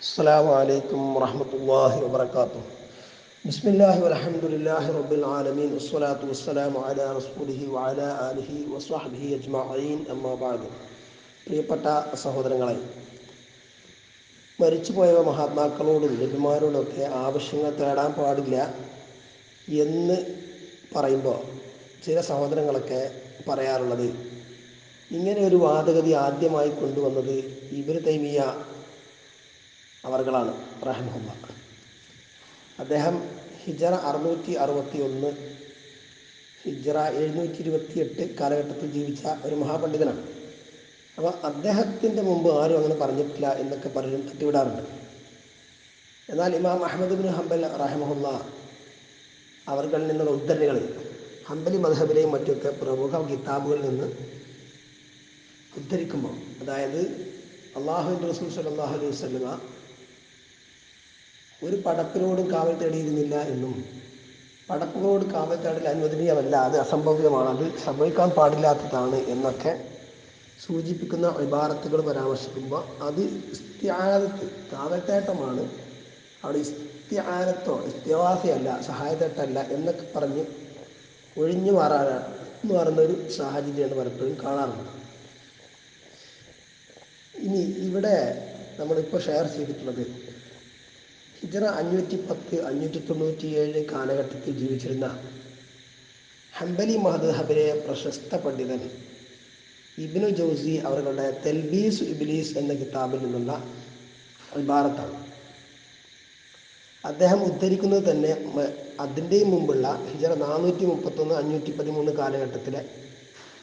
السلام عليكم ورحمة الله وبركاته بسم الله والحمد لله رب العالمين والصلاة والسلام على رسوله وعلى آله وصحبه أجمعين أما بعد പ്രിയപ്പെട്ട സഹോദരങ്ങളെ മരിച്ചുപോയ മഹാത്മാക്കളോടും ലഭ്യന്മാരോടൊക്കെ ആവശ്യങ്ങൾ തേടാൻ പാടില്ല എന്ന് പറയുമ്പോൾ ചില സഹോദരങ്ങളൊക്കെ പറയാറുള്ളത് ഇങ്ങനെ ഒരു വാദഗതി ആദ്യമായി കൊണ്ടുവന്നത് ഇബിർ തൈമിയ അവർകളാണ് റഹ്മുല്ല അദ്ദേഹം ഹിജറ അറുന്നൂറ്റി അറുപത്തി ഒന്ന് ഹിജറ എഴുന്നൂറ്റി ഇരുപത്തി എട്ട് കാലഘട്ടത്തിൽ ജീവിച്ച ഒരു മഹാപണ്ഡിതനാണ്. അപ്പോൾ അദ്ദേഹത്തിന്റെ മുമ്പ് ആരും അങ്ങനെ പറഞ്ഞിട്ടില്ല എന്നൊക്കെ പലരും തട്ടിവിടാറുണ്ട്. എന്നാൽ ഇമാം അഹമ്മദ് ബിൻ ഹംബൽ റഹമുല്ല അവർകളിൽ നിന്നുള്ള ഉദ്ധരണികളിൽ ഹംബലി മധബിലെയും മറ്റൊക്കെ പ്രമുഖ കിതാബുകളിൽ നിന്ന് ഉദ്ധരിക്കുമ്പോൾ അതായത് അള്ളാഹുവിന്റെ റസൂൽ സല്ലാഹു അലൈഹി വസ്ലമ ഒരു പടപ്പിനോടും കാവൽ തേടിയിരുന്നില്ല എന്നും പടപ്പിനോട് കാവൽ തേടൽ അനുവദനീയമല്ല. അത് അസംഭവ്യമാണ്. അത് സംഭവിക്കാൻ പാടില്ലാത്തതാണ് എന്നൊക്കെ സൂചിപ്പിക്കുന്ന ഇബാറത്തുകൾ പരാമർശിക്കുമ്പോൾ അത് ഇസ്ത്യാനത്ത് കാവൽത്തേട്ടമാണ് അവിടെ ഇസ്ത്യാനത്തോ ഇസ്ത്യവാസയല്ല സഹായത്തേട്ടല്ല എന്നൊക്കെ പറഞ്ഞ് ഒഴിഞ്ഞു മാറാനാണ് പറയുന്ന ഒരു സാഹചര്യമാണ് പലപ്പോഴും കാണാറുള്ളത്. ഇനി ഇവിടെ നമ്മളിപ്പോൾ ഷെയർ ചെയ്തിട്ടുള്ളത് ഹിജറ അഞ്ഞൂറ്റി പത്ത് അഞ്ഞൂറ്റി തൊണ്ണൂറ്റി ഏഴ് കാലഘട്ടത്തിൽ ജീവിച്ചിരുന്ന ഹംബലി മഹദ്ഹബിലെ പ്രശസ്ത പണ്ഡിതൻ ഇബിനു ജോസി അവരുടെ തെൽബീസ് ഇബിലീസ് എന്ന കിതാബിൽ നിന്നുള്ള ഇബാറത്താണ് അദ്ദേഹം ഉദ്ധരിക്കുന്നത് തന്നെ അതിന്റെയും മുമ്പുള്ള ഹിജറ നാനൂറ്റി മുപ്പത്തൊന്ന് അഞ്ഞൂറ്റി പതിമൂന്ന് കാലഘട്ടത്തിലെ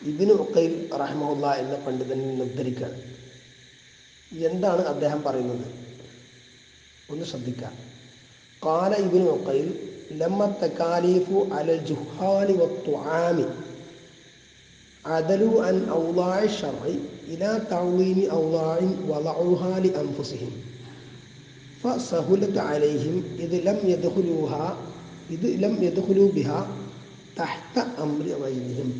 ഇബിനു ഉക്കൈൽ റഹ്മുല്ല എന്ന പണ്ഡിതനിൽ നിന്ന് ഉദ്ധരിക്കുകയാണ്. എന്താണ് അദ്ദേഹം പറയുന്നത്? ഒന്ന് ശ്രദ്ധിക്കാം. കാല ഇബിന് ഒക്കയിൽ ലമ്മ തക്കാലീഫു അലൽ ജുഹാലി വത്തുആമി അദലു അൻ ഔലായ ഷർഇ ഇലാ തൗലീമി ഔലായിൻ വലഉഹാ ലി അൻഫുസിഹിം عليهم അലൈഹിം لم ലം യദ്ഖുലൂഹ لم ലം بها تحت തഹ്ത غيرهم ഗൈരിഹിം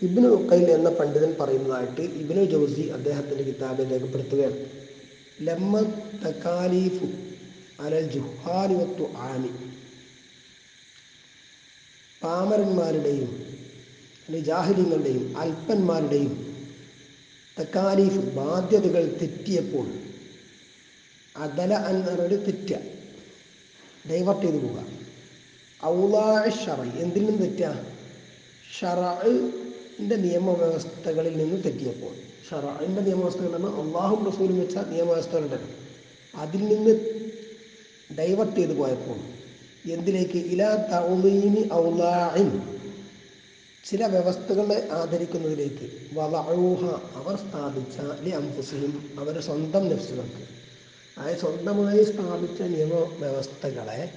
ഇബ്നു ഉക്കൈൽ എന്ന പണ്ഡിതൻ പറയുന്നതായിട്ട് ഇബ്നു ജൗസി അദ്ദേഹത്തിന്റെ കിതാബിൽ രേഖപ്പെടുത്തുകയാണ്. ലമ്മ തക്കാലീഫു അലൽ ജുഹാലി വത്തു ആമി പാമരന്മാരുടെയും ജാഹിലിങ്ങളുടെയും അല്പന്മാരുടെയും തക്കാലീഫ് ബാധ്യതകൾ തെറ്റിയപ്പോൾ അതല എന്നൊരു തെറ്റ. ഡൈവർട്ട് ചെയ്തു പോവുക. ഔലാ ഷറ എന്തിൽ നിന്ന് തെറ്റാ? ഷറന്റെ നിയമവ്യവസ്ഥകളിൽ നിന്ന് തെറ്റിയപ്പോൾ. ഷറന്റെ നിയമവ്യവസ്ഥകൾ എന്ന് അള്ളാഹും റസൂലും വെച്ച നിയമവ്യവസ്ഥകളുണ്ടല്ലോ. അതിൽ നിന്ന് ഡൈവേർട്ട് ചെയ്ത് പോയപ്പോൾ എന്തിലേക്ക്? ഇല തൗലീനി ഔലാഇൻ. ചില വ്യവസ്ഥകളെ ആദരിക്കുന്നതിലേക്ക്. വളഊഹ അവർ സ്ഥാപിച്ച അംഫുസിയും അവരുടെ സ്വന്തം നഫ്സുകൾക്ക്. അതായത് സ്വന്തമായി സ്ഥാപിച്ച നിയമവ്യവസ്ഥകളെ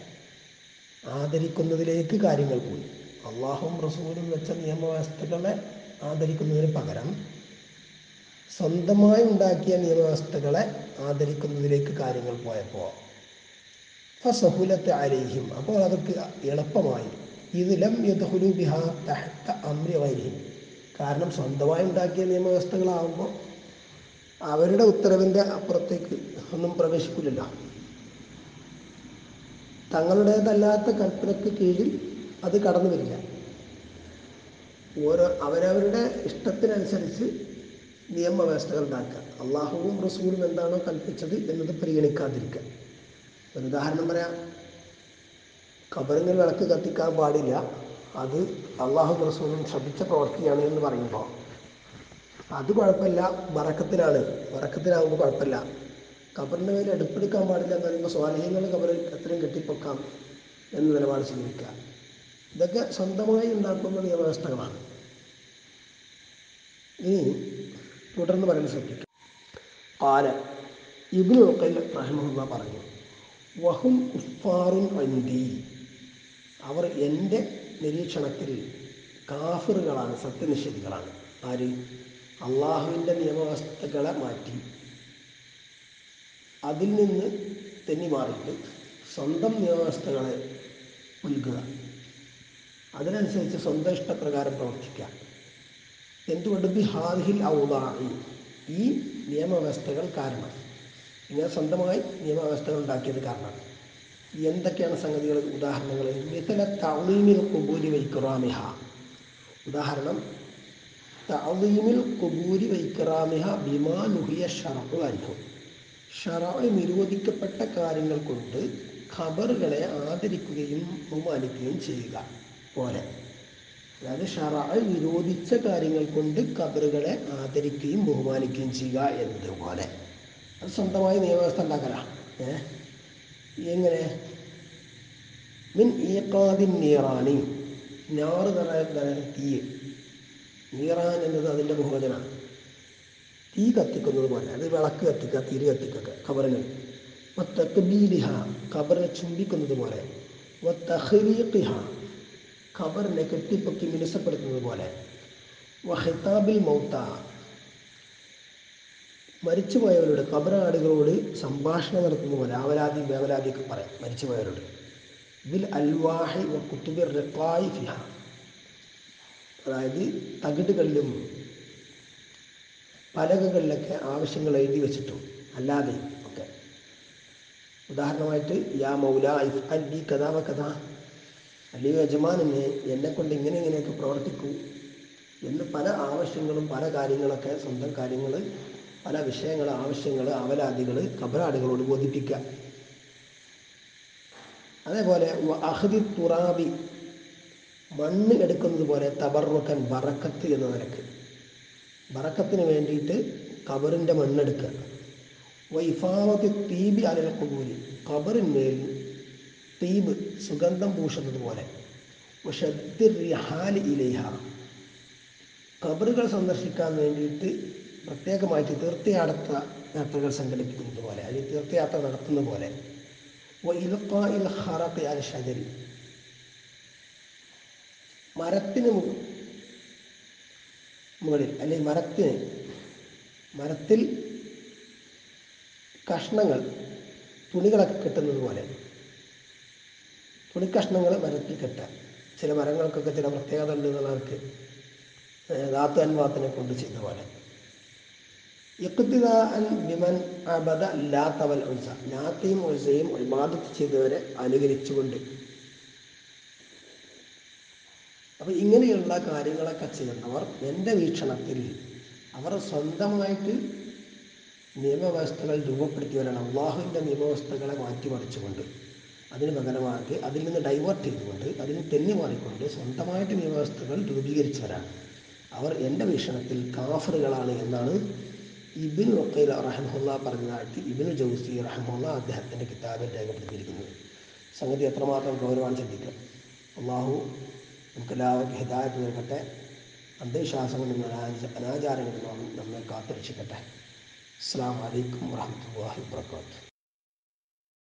ആദരിക്കുന്നതിലേക്ക് കാര്യങ്ങൾ പോയി. അള്ളാഹും റസൂലും വെച്ച നിയമവ്യവസ്ഥകളെ ആദരിക്കുന്നതിന് പകരം സ്വന്തമായി ഉണ്ടാക്കിയ നിയമവ്യവസ്ഥകളെ ആദരിക്കുന്നതിലേക്ക് കാര്യങ്ങൾ പോയപ്പോൾ ഫസഹുലത്ത് അലൈഹിം അപ്പോൾ അവർക്ക് എളുപ്പമായി. ഇതിലം യുദ്ധുലു ബിഹാ തഹത്ത അമ്രി വൈരിഹിം കാരണം സ്വന്തമായി ഉണ്ടാക്കിയ നിയമവ്യവസ്ഥകളാകുമ്പോൾ അവരുടെ ഉത്തരവിന്റെ അപ്പുറത്തേക്ക് ഒന്നും പ്രവേശിക്കില്ലല്ലോ തങ്ങളുടേതല്ലാത്ത കൽപ്പനയ്ക്ക് കീഴിൽ അത് കടന്നു വരില്ല. ഓരോ അവരവരുടെ ഇഷ്ടത്തിനനുസരിച്ച് നിയമവ്യവസ്ഥകൾ ഉണ്ടാക്കുക. അള്ളാഹുവും റസൂലും എന്താണോ കൽപ്പിച്ചത് എന്നത് പരിഗണിക്കാതിരിക്കുക. ഒരു ഉദാഹരണം പറയാം. കബറിങ്ങൾ വിളക്ക് കത്തിക്കാൻ പാടില്ല. അത് അള്ളാഹു റസൂലും ശ്രദ്ധിച്ച പ്രവൃത്തിയാണ് എന്ന് പറയുമ്പോൾ. അത് കുഴപ്പമില്ല. വറക്കത്തിലാണ്. വറക്കത്തിലാകുമ്പോൾ കുഴപ്പമില്ല. കബറിന്റെ മേലെ അടുപ്പെടുക്കാൻ പാടില്ല എന്ന് പറയുമ്പോൾ സ്വാലഹ്യങ്ങൾ കബറിൽ എത്രയും കെട്ടിപ്പൊക്കാം എന്ന നിലപാട് സ്വീകരിക്കുക. ഇതൊക്കെ സ്വന്തമായി ഉണ്ടാക്കുന്ന നിയമവ്യവസ്ഥകളാണ്. ഇനി തുടർന്ന് പറയുന്നത് ശ്രദ്ധിക്കും പാല ഇബിനു ഒക്കൽ റഹ്മുല്ല പറഞ്ഞു വഹും ഉഫാറുൻ അന്തി അവർ എന്റെ നിരീക്ഷണത്തിൽ കാഫിറുകളാണ് സത്യനിഷേധികളാണ്. ആര്? അള്ളാഹുവിന്റെ നിയമവ്യവസ്ഥകളെ മാറ്റി. അതിൽ നിന്ന് തെന്നി മാറിയിട്ട് സ്വന്തം നിയമവ്യവസ്ഥകളെ പുൽകുക അതിനനുസരിച്ച് സ്വന്തം ഇഷ്ടപ്രകാരം പ്രവർത്തിക്കുക. എന്തുകൊണ്ട് ബി ഹാദിഹിൽ ഔദാഹി? ഈ നിയമവ്യവസ്ഥകൾ കാരണം. ഇങ്ങനെ സ്വന്തമായി നിയമവ്യവസ്ഥകൾ ഉണ്ടാക്കിയത് കാരണമാണ് എന്തൊക്കെയാണ് സംഗതികൾ? ഉദാഹരണങ്ങൾ. മിഥല തൗലീമിൽ കുബൂരി വൈക്കുറാമിഹ ഉദാഹരണം തൗലീമിൽ കുബൂരി വൈക്കുറാമിഹ ബിമാ നുഹിയ ഷറു അനുഭവം ഷറായി നിരോധിക്കപ്പെട്ട കാര്യങ്ങൾ കൊണ്ട് ഖബറുകളെ ആദരിക്കുകയും ബഹുമാനിക്കുകയും ചെയ്യുക. പോലെ. അതായത് ഷറായി വിരോധിച്ച കാര്യങ്ങൾ കൊണ്ട് ഖബറുകളെ ആദരിക്കുകയും ബഹുമാനിക്കുകയും ചെയ്യുക എന്നതുപോലെ. അത് സ്വന്തമായി നിയമവ്യവസ്ഥ ഉണ്ടാക്കല. എങ്ങനെ? മിൻ ഈക്കാദിൻ നീറാണി. ഞാറ് നിറ തീ. നീറാൻ എന്നത് അതിന്റെ ബഹുവചനാണ്. തീ കത്തിക്കുന്നത് പോലെ അത് വിളക്ക് കത്തിക്കുക തിരി കത്തിക്കുക ഖബറിന്. തക്ബീലിഹ ഖബറിനെ ചുംബിക്കുന്നത് പോലെ. വത്തഹ്രീഖിഹ ഖബറിനെ കെട്ടിപ്പൊക്കി മിനുസപ്പെടുത്തുന്നത് പോലെ. വഹിതാബിൽ മൗത്ത. മരിച്ചുപോയവരോട് ഖബറാടുകളോട് സംഭാഷണം നടത്തുന്ന പോലെ ആവലാതി വേവലാതിയൊക്കെ പറയും മരിച്ചുപോയവരോട്. ബിൽ അൽവാഹി കുത്തുബിർ കുത്തുബി റിഖായി ഫിഹ. അതായത് തകിടുകളിലും പലകകളിലൊക്കെ ആവശ്യങ്ങൾ എഴുതി വെച്ചിട്ടും അല്ലാതെ ഒക്കെ. ഉദാഹരണമായിട്ട് യാ മൗല ഇഫ് അൽ ബി കഥാവ കഥ അല്ലയോ യജമാനമേ എന്നെ കൊണ്ട് ഇങ്ങനെ ഇങ്ങനെയൊക്കെ പ്രവർത്തിക്കൂ എന്ന് പല ആവശ്യങ്ങളും പല കാര്യങ്ങളൊക്കെ സ്വന്തം കാര്യങ്ങൾ പല വിഷയങ്ങൾ ആവശ്യങ്ങൾ അവലാദികൾ കബറാടുകളോട് ബോധിപ്പിക്കുക. അതേപോലെ അഹദി തുറാബി മണ്ണ് എടുക്കുന്നത് പോലെ തബറുക്കൻ ബറക്കത്ത് എന്ന നിലയ്ക്ക് ബറക്കത്തിന് വേണ്ടിയിട്ട് കബറിന്റെ മണ്ണെടുക്കുക. വൈഫാവത്തി തീബി അലൽ കബറിന്മേൽ തീബ് സുഗന്ധം പൂശുന്നത് പോലെ. ഇലൈഹ. കബറുകൾ സന്ദർശിക്കാൻ വേണ്ടിയിട്ട് പ്രത്യേകമായിട്ട് തീർത്ഥയാടത്ത യാത്രകൾ സംഘടിപ്പിക്കുന്നത് പോലെ അല്ലെങ്കിൽ തീർത്ഥയാത്ര നടത്തുന്ന പോലെ. ഷജരി. മരത്തിന് മുകളിൽ അല്ലെങ്കിൽ മരത്തിന് മരത്തിൽ കഷ്ണങ്ങൾ തുണികളൊക്കെ കിട്ടുന്നത് പോലെ. തുണിക്കഷ്ണങ്ങൾ മരത്തിൽ കെട്ടുക ചില മരങ്ങൾക്കൊക്കെ ചില പ്രത്യേകത ഉണ്ട് എന്നുള്ളവർക്ക് ധാത്തു അൻവാത്തിനെ കൊണ്ട് ചെയ്ത പോലെ. ഇഖ്തിദാഅൻ ബിമൻ അബദ ലാത്തവൽ വൽ ഉൻസ. ലാത്തയും ഉൻസയും ഇബാദത്ത് ചെയ്തവരെ അനുകരിച്ചുകൊണ്ട്. അപ്പോൾ ഇങ്ങനെയുള്ള കാര്യങ്ങളൊക്കെ ചെയ്യുന്നവർ എന്റെ വീക്ഷണത്തിൽ അവർ സ്വന്തമായിട്ട് നിയമവ്യവസ്ഥകൾ രൂപപ്പെടുത്തിയവരാണ് അള്ളാഹുവിന്റെ നിയമവ്യവസ്ഥകളെ മാറ്റിമറിച്ചുകൊണ്ട്. അതിന് പകരമാക്കി അതിൽ നിന്ന് ഡൈവേർട്ട് ചെയ്തുകൊണ്ട് അതിന് തെന്നി മാറിക്കൊണ്ട് സ്വന്തമായിട്ട് നിയമവ്യവസ്ഥകൾ രൂപീകരിച്ചവരാണ്. അവർ എന്റെ വീക്ഷണത്തിൽ കാഫറുകളാണ് എന്നാണ് ഇബിൻ വക്കീൽ റഹമുല്ല പറഞ്ഞതായിട്ട് ഇബിൻ ജൗസി റഹമുല്ല അദ്ദേഹത്തിന്റെ കിതാബിൽ രേഖപ്പെടുത്തിയിരിക്കുന്നത്. സംഗതി എത്രമാത്രം ഗൗരവമാണ് ചിന്തിക്കുക. അള്ളാഹു നമുക്കെല്ലാവർക്കും ഹിദായത്ത് നൽകട്ടെ. അന്ധവിശ്വാസങ്ങളിൽ നിന്ന് അനാച അനാചാരങ്ങളിൽ നിന്നും നമ്മെ കാത്തുരക്ഷിക്കട്ടെ. അസ്സാം വലൈക്കും വാഹമത്തല്ലാഹി വാത്തു